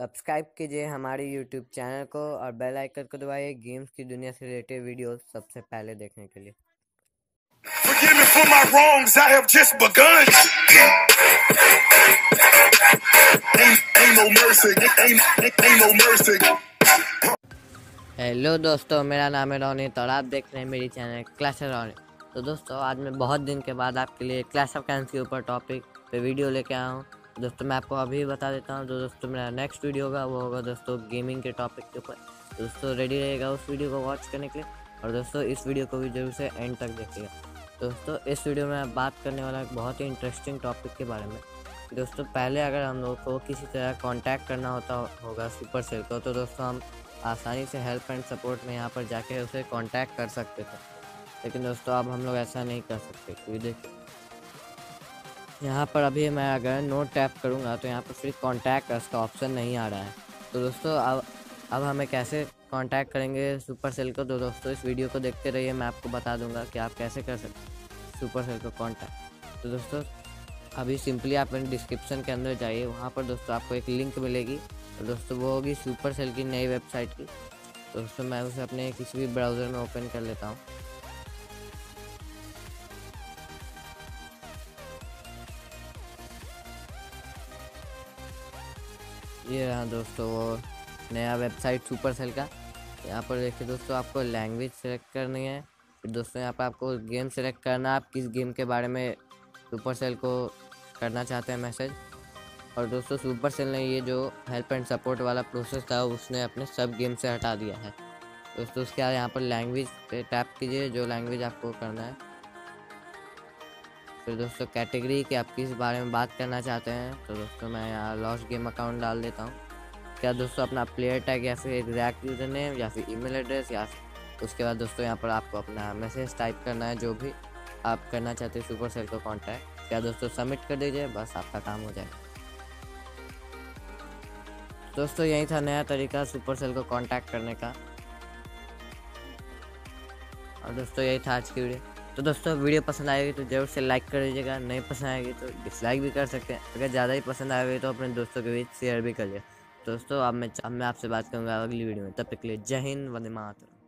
Subscribe कीजिए हमारे YouTube channel को और बेल आइकन को दबाइए गेम्स की दुनिया से रिलेटेड वीडियो सबसे पहले देखने के लिए Forgive me for my wrongs, I have just begun. Ain't, ain't no mercy, ain't, ain't, ain't no mercy. Hello दोस्तों मेरा नाम है रोनित और आप देख रहे हैं मेरी चैनल क्लास रोनित तो दोस्तों आज मैं बहुत दिन के बाद आपके लिए क्लैश ऑफ़ कैंस के ऊपर टॉपिक पे वीडियो लेके आया हूँ दोस्तों, मैं आपको अभी बता देता हूँ, जो दोस्तों मेरा नेक्स्ट वीडियो होगा, वो होगा दोस्तों गेमिंग के टॉपिक के ऊपर। दोस्तों रेडी रहेगा उस वीडियो को वॉच करने के लिए, और दोस्तों, इस वीडियो को भी ज़रूर से एंड तक देखिएगा। दोस्तों, इस वीडियो में मैं बात करने वाला एक बहुत ही इंटरेस्टिंग टॉपिक के बारे में। दोस्तों, पहले अगर हम लोग को किसी तरह कांटेक्ट करना होता होगा सुपर सेल को तो दोस्तों, हम आसानी से हेल्प एंड सपोर्ट में यहाँ पर जाके उसे कांटेक्ट कर सकते थे। लेकिन दोस्तों, अब हम लोग ऐसा नहीं कर सकते, क्योंकि देखिए यहाँ पर अभी मैं अगर नोट टैप करूँगा तो यहाँ पर फिर कॉन्टैक्ट का ऑप्शन नहीं आ रहा है। तो दोस्तों, अब अब हमें कैसे कांटेक्ट करेंगे सुपर सेल को? तो दोस्तों, इस वीडियो को देखते रहिए, मैं आपको बता दूँगा कि आप कैसे कर सकते सुपर सेल को कांटेक्ट तो दोस्तों, अभी सिंपली आप मेरे डिस्क्रिप्शन के अंदर जाइए, वहाँ पर दोस्तों आपको एक लिंक मिलेगी। तो दोस्तों, वो होगी सुपर सेल की नई वेबसाइट की। तो दोस्तों, मैं उसे अपने किसी भी ब्राउज़र में ओपन कर लेता हूँ। ये रहा दोस्तों नया वेबसाइट सुपर सेल का। यहाँ पर देखिए दोस्तों आपको लैंग्वेज सेलेक्ट करनी है। फिर दोस्तों यहाँ पर आपको गेम सेलेक्ट करना है। आप किस गेम के बारे में सुपर सेल को करना चाहते हैं मैसेज। और दोस्तों सुपर सेल ने ये जो हेल्प एंड सपोर्ट वाला प्रोसेस था, उसने अपने सब गेम से हटा दिया है। दोस्तों उसके बाद यहाँ पर लैंग्वेज पे टैप कीजिए, जो लैंग्वेज आपको करना है। फिर दोस्तों कैटेगरी कि आप किस बारे में बात करना चाहते हैं तो दोस्तों मैं यहाँ लॉस्ट गेम अकाउंट डाल देता हूँ। क्या दोस्तों अपना प्लेयर टैग या फिर एग्जैक्ट यूज़र नेम या फिर ईमेल एड्रेस या उसके बाद दोस्तों यहाँ पर आपको अपना मैसेज टाइप करना है, जो भी आप करना चाहते हैं सुपर सेल को कॉन्टैक्ट क्या दोस्तों सबमिट कर दीजिए, बस आपका काम हो जाएगा। दोस्तों, यही था नया तरीका सुपर सेल को कांटेक्ट करने का। और दोस्तों, यही था आज की वीडियो तो दोस्तों, वीडियो पसंद आएगी तो ज़रूर से लाइक कर दीजिएगा। नहीं पसंद आएगी तो डिसलाइक भी कर सकते हैं। अगर ज़्यादा ही पसंद आएगी तो अपने दोस्तों के बीच शेयर भी कर लिया दोस्तों, अब मैं अब मैं आपसे बात करूँगा अगली वीडियो में। तब तक के लिए जय हिंद, वंदे मातरम।